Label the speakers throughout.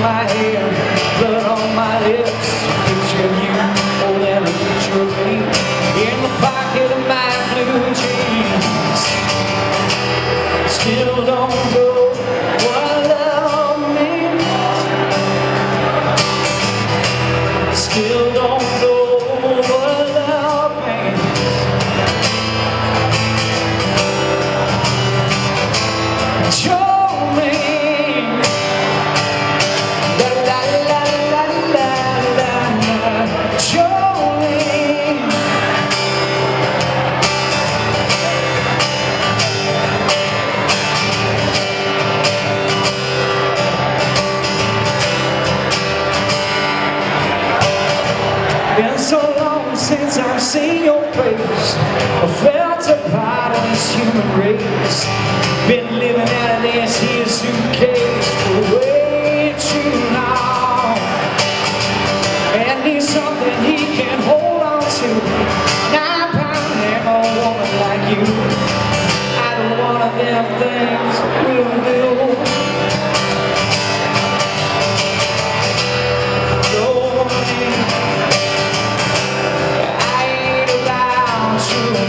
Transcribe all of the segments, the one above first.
Speaker 1: my hair, blood on my lips, picture of you, oh, and a picture of me, in the pocket of my blue jeans. Still don't know what love means. Still don't know what love means. Show me. I felt felt part of this human race. Been living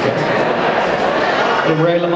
Speaker 2: basket. The rail